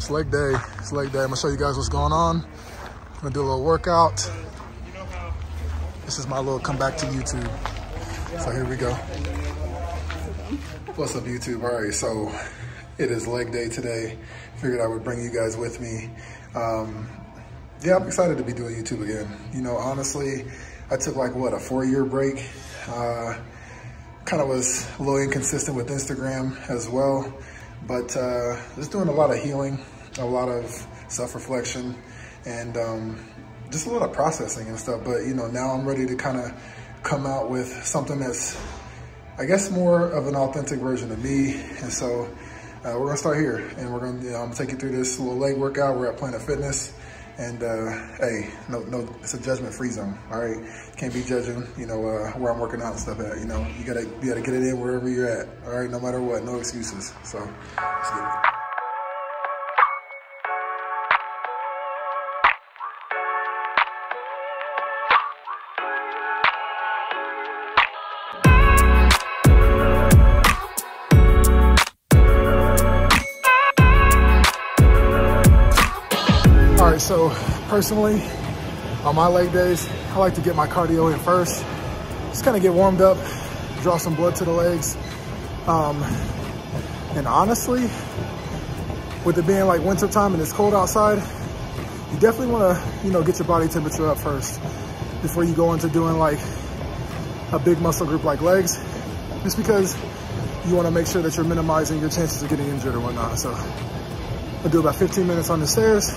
It's leg day. It's leg day. I'm gonna show you guys what's going on. I'm gonna do a little workout. This is my little comeback to YouTube. So here we go. What's up YouTube? All right, so it is leg day today. Figured I would bring you guys with me. Um, yeah, I'm excited to be doing YouTube again. You know, honestly, I took like what, a four year break. Uh, kind of was a little inconsistent with Instagram as well, but uh, just doing a lot of healing, a lot of self-reflection, and um, just a lot of processing and stuff. But you know, now I'm ready to kind of come out with something that's, I guess, more of an authentic version of me. And so uh, we're gonna start here, and we're gonna, you know, I'm gonna take you through this little leg workout. We're at Planet Fitness. And uh, hey, no, no, it's a judgment-free zone. All right, can't be judging. You know uh, where I'm working out and stuff at. You know, you gotta, you gotta get it in wherever you're at. All right, no matter what, no excuses. So let's get it. So personally, on my leg days, I like to get my cardio in first. Just kind of get warmed up, draw some blood to the legs. Um, and honestly, with it being like winter time and it's cold outside, you definitely want to, you know, get your body temperature up first before you go into doing like a big muscle group like legs, just because you want to make sure that you're minimizing your chances of getting injured or whatnot. So I'll do about 15 minutes on the stairs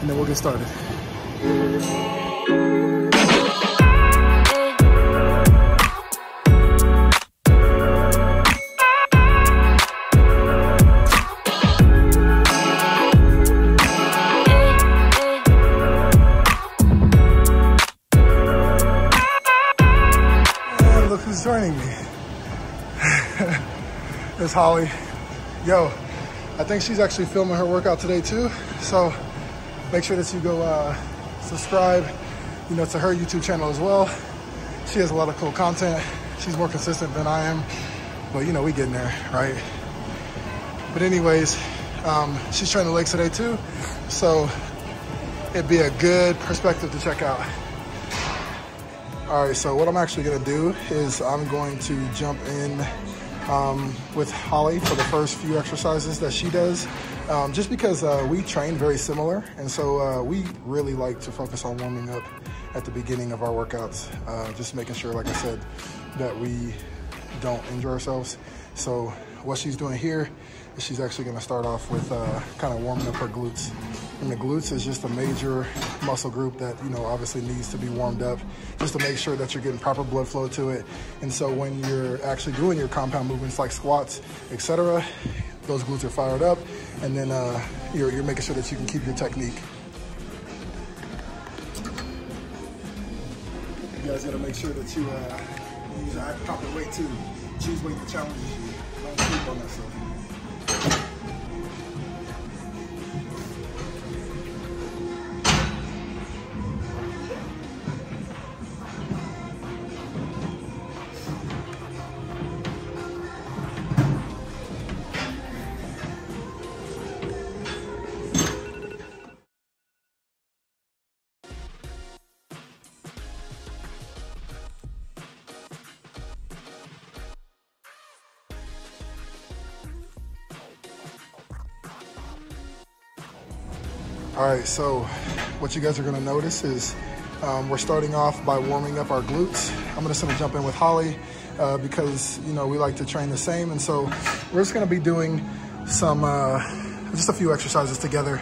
and then we'll get started. Look who's joining me. it's Holly. Yo, I think she's actually filming her workout today too. So make sure that you go uh, subscribe, you know, to her YouTube channel as well. She has a lot of cool content. She's more consistent than I am, but you know, we getting there, right? But anyways, um, she's training legs today too. So it'd be a good perspective to check out. All right, so what I'm actually gonna do is I'm going to jump in um, with Holly for the first few exercises that she does, um, just because uh, we train very similar. And so uh, we really like to focus on warming up at the beginning of our workouts, uh, just making sure, like I said, that we don't injure ourselves. So what she's doing here she's actually gonna start off with uh, kind of warming up her glutes. And the glutes is just a major muscle group that, you know, obviously needs to be warmed up just to make sure that you're getting proper blood flow to it. And so when you're actually doing your compound movements like squats, etc., those glutes are fired up and then uh, you're, you're making sure that you can keep your technique. You guys gotta make sure that you uh, use a proper weight too. Choose weight that challenges you. Don't sleep on that stuff. All right, so what you guys are gonna notice is um, we're starting off by warming up our glutes. I'm gonna sort of jump in with Holly uh, because you know we like to train the same, and so we're just gonna be doing some, uh, just a few exercises together,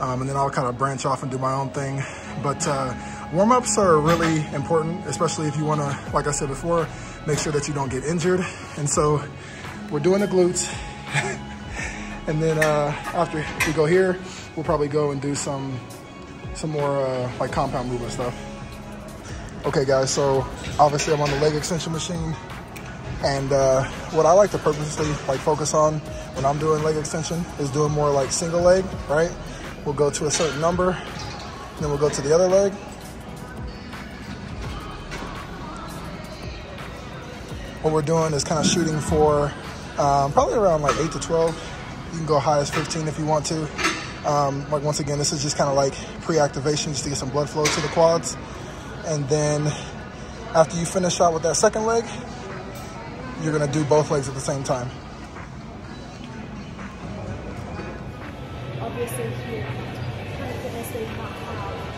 um, and then I'll kind of branch off and do my own thing. But uh, warm-ups are really important, especially if you wanna, like I said before, make sure that you don't get injured. And so we're doing the glutes. And then uh, after we go here, we'll probably go and do some some more uh, like compound movement stuff. Okay guys, so obviously I'm on the leg extension machine. And uh, what I like to purposely like focus on when I'm doing leg extension is doing more like single leg, right? We'll go to a certain number, then we'll go to the other leg. What we're doing is kind of shooting for um, probably around like eight to 12 You can go high as 15 if you want to. Um, like once again, this is just kind of like pre-activation just to get some blood flow to the quads. And then after you finish out with that second leg, you're gonna do both legs at the same time. Obviously here, Planet Fitness, they not have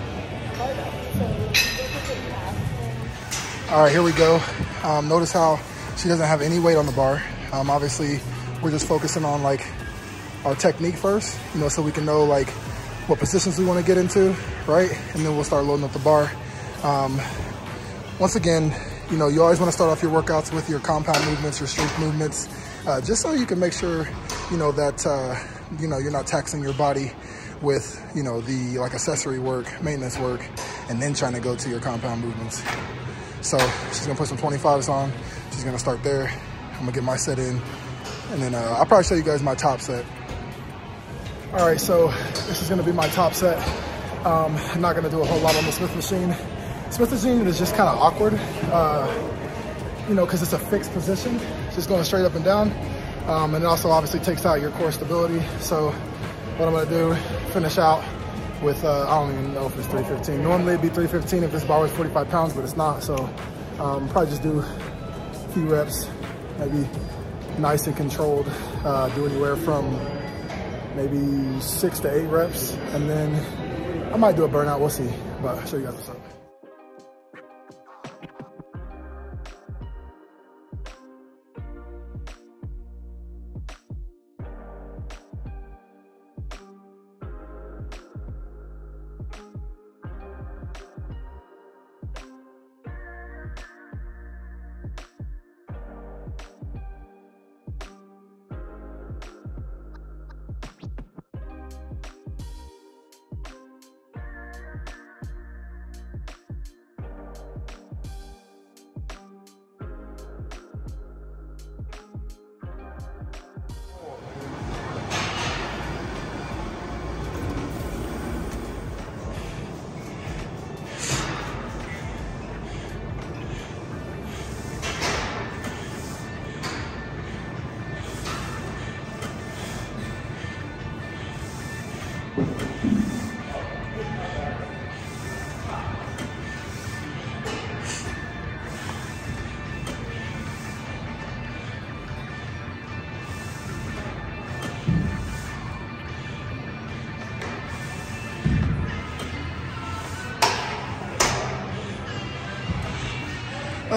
so look at what you have. All right, here we go. Um, notice how she doesn't have any weight on the bar. Um, obviously, we're just focusing on like our technique first, you know, so we can know like what positions we want to get into, right? And then we'll start loading up the bar. Um, once again, you know, you always want to start off your workouts with your compound movements, your strength movements, uh, just so you can make sure, you know, that, uh, you know, you're not taxing your body with, you know, the like accessory work, maintenance work, and then trying to go to your compound movements. So she's gonna put some 25s on. She's gonna start there. I'm gonna get my set in, and then uh, I'll probably show you guys my top set. All right, so this is gonna be my top set. Um, I'm not gonna do a whole lot on the Smith machine. Smith machine is just kind of awkward, uh, you know, because it's a fixed position, it's just going straight up and down. Um, and it also obviously takes out your core stability. So what I'm gonna do, finish out with, uh, I don't even know if it's 315. Normally it'd be 315 if this bar was 45 pounds, but it's not. So um, probably just do a few reps, maybe nice and controlled. Uh, do anywhere from maybe six to eight reps. And then I might do a burnout, we'll see. But I'll show you guys what's up.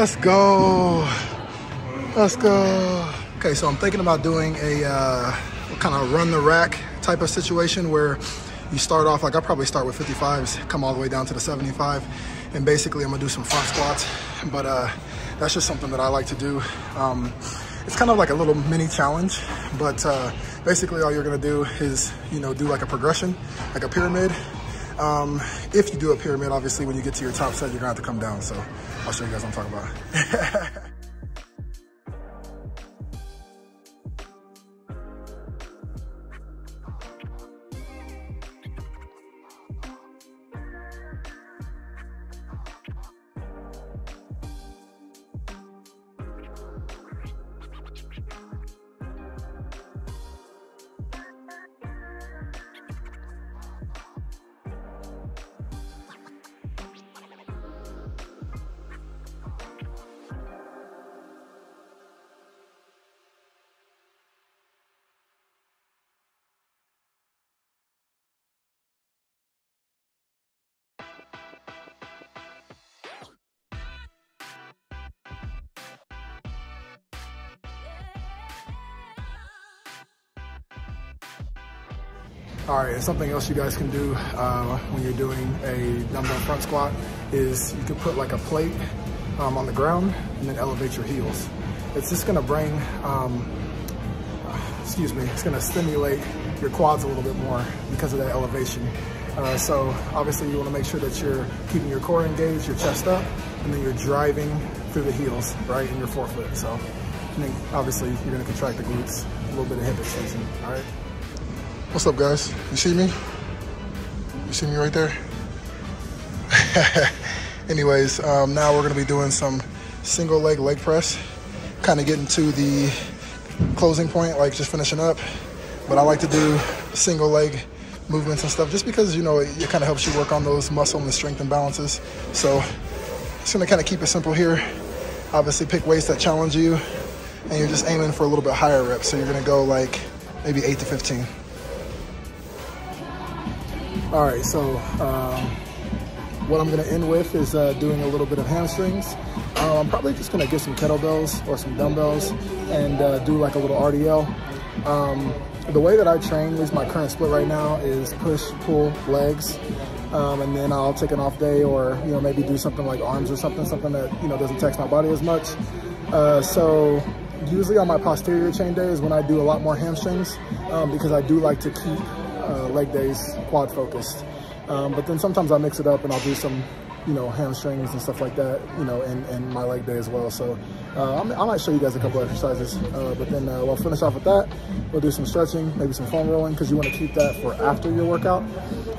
Let's go. Let's go. Okay, so I'm thinking about doing a uh, kind of run the rack type of situation where you start off, like I probably start with 55s, come all the way down to the 75. And basically I'm gonna do some front squats. But uh, that's just something that I like to do. Um, it's kind of like a little mini challenge, but uh, basically all you're gonna do is, you know, do like a progression, like a pyramid. Um, if you do a pyramid, obviously when you get to your top set, you're gonna have to come down. So I'll show you guys what I'm talking about. All right, and something else you guys can do uh, when you're doing a dumbbell front squat is you can put like a plate um, on the ground and then elevate your heels. It's just gonna bring, um, excuse me, it's gonna stimulate your quads a little bit more because of that elevation. Uh, so obviously you wanna make sure that you're keeping your core engaged, your chest up, and then you're driving through the heels, right, in your forefoot. So I think obviously you're gonna contract the glutes, a little bit of hip extension, all right? What's up, guys? You see me? You see me right there? Anyways, um, now we're gonna be doing some single leg leg press, kind of getting to the closing point, like just finishing up. but I like to do single leg movements and stuff just because, you know, it, it kind of helps you work on those muscle and strength and balances. So just gonna kind of keep it simple here. Obviously pick weights that challenge you and you're just aiming for a little bit higher reps. So you're gonna go like maybe eight to 15. All right, so um, what I'm gonna end with is uh, doing a little bit of hamstrings. Uh, I'm probably just gonna get some kettlebells or some dumbbells and uh, do like a little RDL. Um, the way that I train, at least my current split right now, is push, pull, legs. Um, and then I'll take an off day or, you know, maybe do something like arms or something, something that, you know, doesn't tax my body as much. Uh, so usually on my posterior chain day is when I do a lot more hamstrings um, because I do like to keep uh, leg days quad focused. Um, but then sometimes I mix it up and I'll do some you know, hamstrings and stuff like that, you know, and, my leg day as well. So uh, i might show you guys a couple exercises, uh, but then uh, we'll finish off with that. We'll do some stretching, maybe some foam rolling, because you want to keep that for after your workout.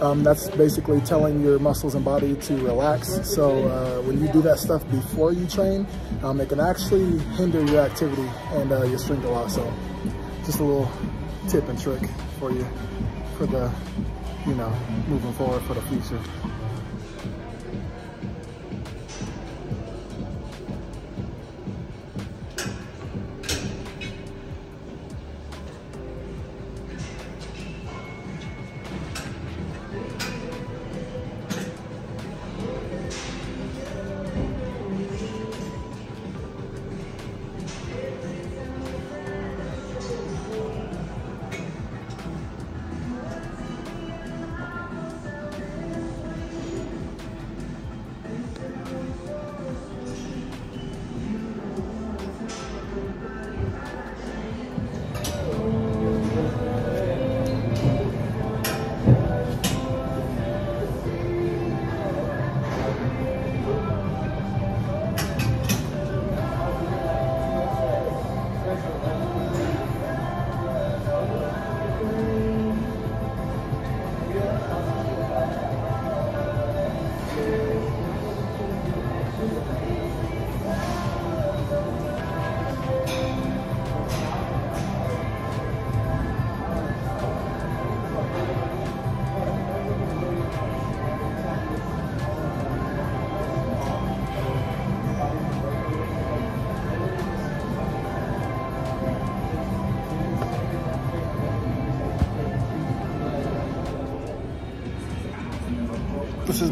Um, that's basically telling your muscles and body to relax. So uh, when you do that stuff before you train, um, it can actually hinder your activity and uh, your strength a lot. So just a little tip and trick for you for the, you know, moving forward for the future.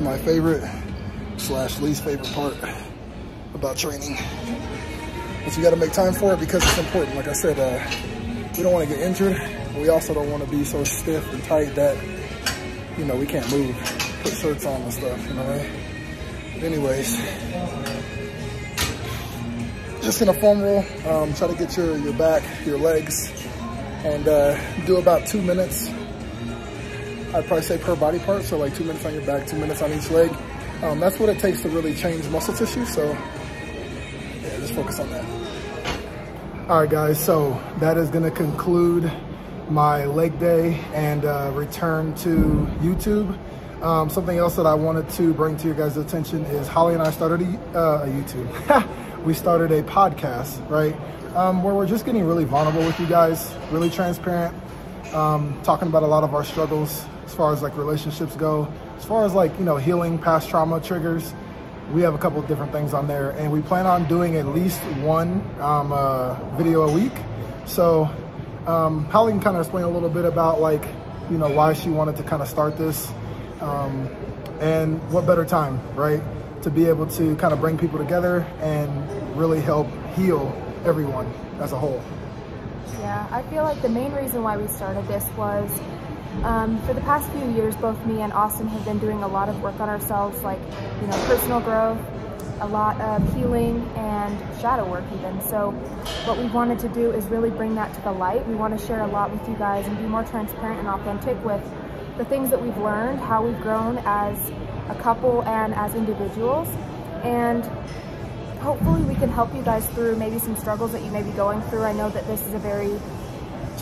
My favorite slash least favorite part about training. But you gotta make time for it because it's important. Like I said, uh, we don't wanna get injured. we also don't wanna be so stiff and tight that, you know, we can't move, put shirts on and stuff, you know mean? But anyways, just in a foam roll, um, try to get your, your back, your legs, and uh, do about two minutes I'd probably say per body part. So like two minutes on your back, two minutes on each leg. Um, that's what it takes to really change muscle tissue. So yeah, just focus on that. All right, guys. So that is going to conclude my leg day and uh, return to YouTube. Um, something else that I wanted to bring to your guys' attention is Holly and I started a, uh, a YouTube. we started a podcast, right? Um, where we're just getting really vulnerable with you guys, really transparent, um, talking about a lot of our struggles, as far as like relationships go. As far as like, you know, healing past trauma triggers, we have a couple different things on there and we plan on doing at least one um, uh, video a week. So um, Holly can kind of explain a little bit about like, you know, why she wanted to kind of start this um, and what better time, right? To be able to kind of bring people together and really help heal everyone as a whole. Yeah, I feel like the main reason why we started this was um, for the past few years, both me and Austin have been doing a lot of work on ourselves, like, you know, personal growth, a lot of healing and shadow work even. So what we wanted to do is really bring that to the light. We want to share a lot with you guys and be more transparent and authentic with the things that we've learned, how we've grown as a couple and as individuals. And hopefully we can help you guys through maybe some struggles that you may be going through. I know that this is a very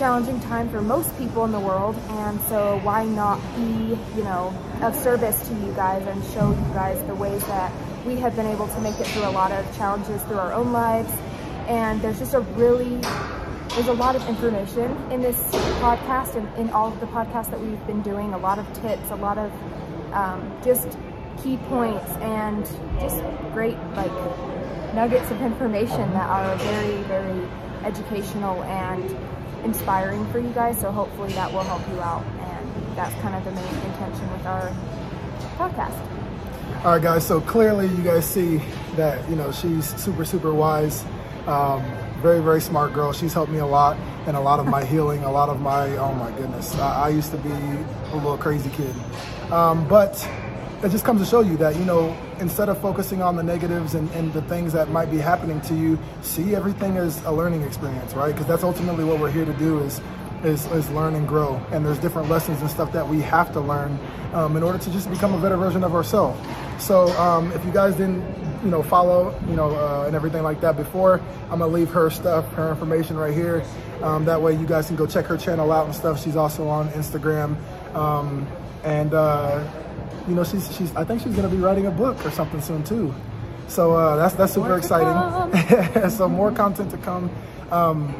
challenging time for most people in the world and so why not be you know of service to you guys and show you guys the ways that we have been able to make it through a lot of challenges through our own lives. And there's just a really there's a lot of information in this podcast and in all of the podcasts that we've been doing, a lot of tips, a lot of um, just key points and just great like nuggets of information that are very, very educational and inspiring for you guys. So hopefully that will help you out. And that's kind of the main intention with our podcast. All right, guys. So clearly, you guys see that you know she's super, super wise. Um, very, very smart girl. She's helped me a lot in a lot of my healing, a lot of my, oh my goodness. I, I used to be a little crazy kid. Um, but it just comes to show you that, you know, instead of focusing on the negatives and, and the things that might be happening to you, see everything as a learning experience, right? Because that's ultimately what we're here to do is, is, is learn and grow. And there's different lessons and stuff that we have to learn um, in order to just become a better version of ourselves. So um, if you guys didn't you know, follow, you know, uh, and everything like that before. I'm gonna leave her stuff, her information right here. Um, that way you guys can go check her channel out and stuff. She's also on Instagram. Um, and, uh, you know, she's, she's, I think she's gonna be writing a book or something soon too. So uh, that's, that's super exciting. so more content to come. Um,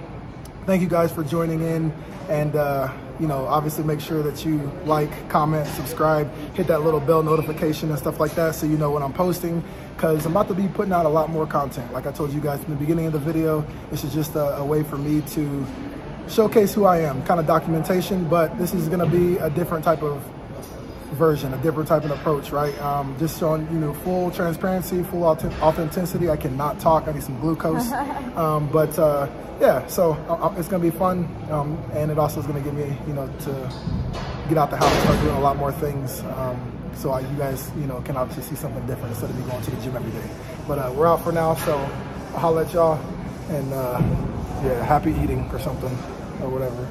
thank you guys for joining in and, uh, you know, obviously make sure that you like, comment, subscribe, hit that little bell notification and stuff like that so you know when I'm posting because I'm about to be putting out a lot more content. Like I told you guys in the beginning of the video, this is just a, a way for me to showcase who I am, kind of documentation, but this is gonna be a different type of version, a different type of approach, right? Um, just showing, you know, full transparency, full authenticity. I cannot talk, I need some glucose. um, but uh, yeah, so uh, uh, it's gonna be fun. Um, and it also is gonna give me, you know, to get out the house and start doing a lot more things. Um, so I, you guys, you know, can obviously see something different instead of me going to the gym every day. But uh, we're out for now, so I'll holler at y'all. And uh, yeah, happy eating or something or whatever.